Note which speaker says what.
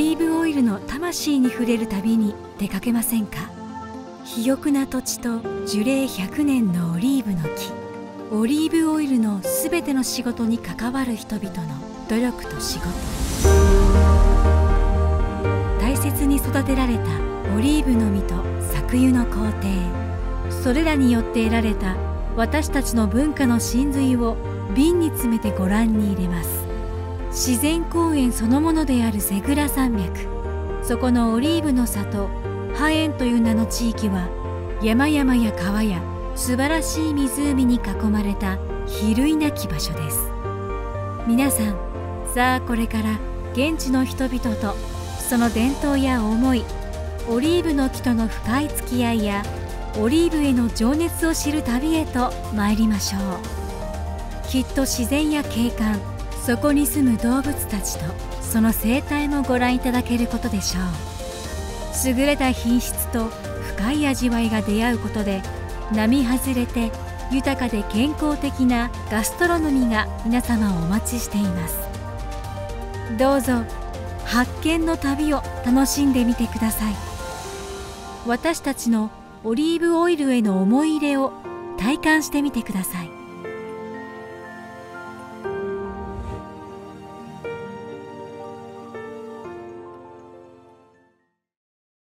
Speaker 1: リーブオイルの魂に触れる旅に出かけませんか？肥沃な土地と樹齢100年のオリーブの木。オリーブオイルのすべての仕事に関わる人々の努力と仕事。大切に育てられたオリーブの実と搾油の工程。それらによって得られた私たちの文化の真髄を瓶に詰めてご覧に入れます。自然公園そのものであるセグラ山脈。そこのオリーブの里ハエンという名の地域は山々や川や素晴らしい湖に囲まれた比類なき場所です。皆さんさあこれから現地の人々とその伝統や思いオリーブの木との深い付き合いやオリーブへの情熱を知る旅へと参りましょう。きっと自然や景観そこに住む動物たちとその生態もご覧いただけることでしょう。優れた品質と深い味わいが出会うことで並外れて豊かで健康的なガストロノミーが皆様をお待ちしています。どうぞ発見の旅を楽しんでみてください。私たちのオリーブオイルへの思い入れを体感してみてください。